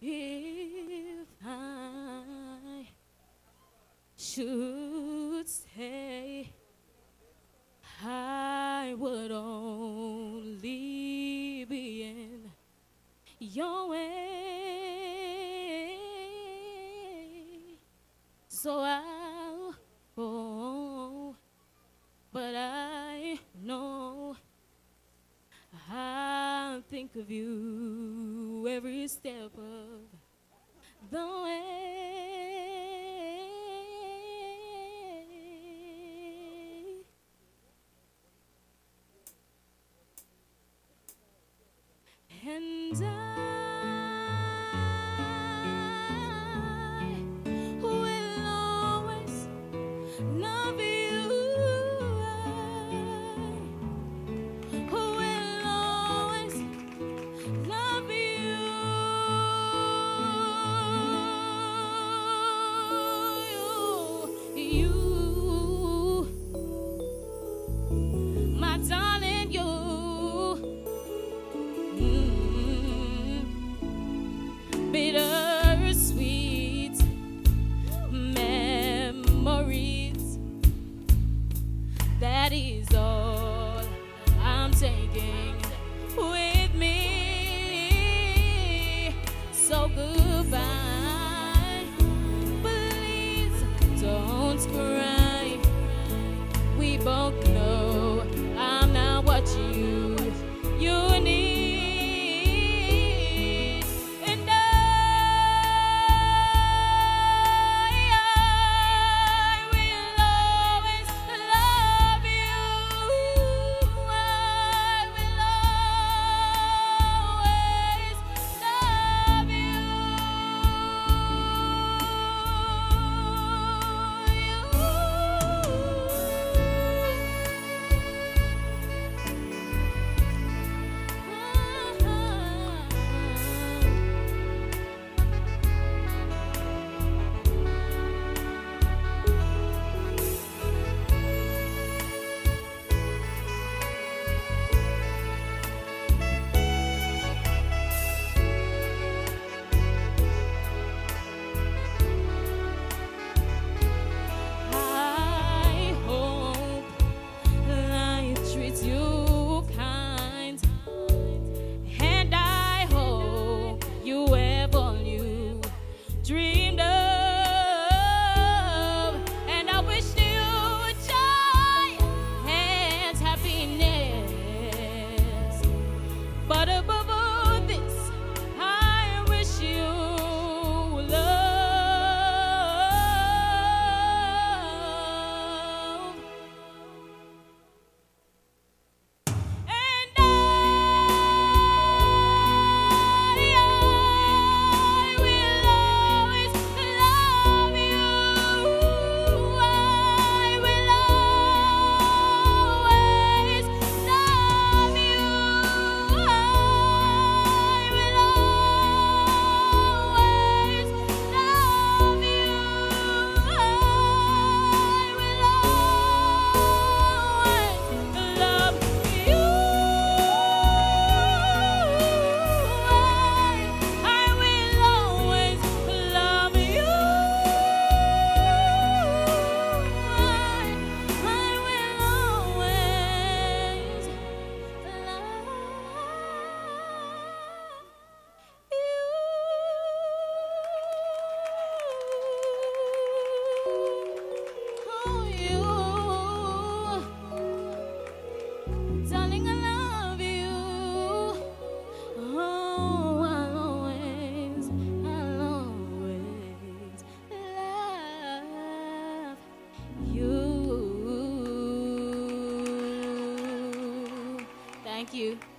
If I should say I would only be in your way. So I'll go, but I know I think of you every step of the way. And I That is all I'm taking with me. So goodbye. Thank you.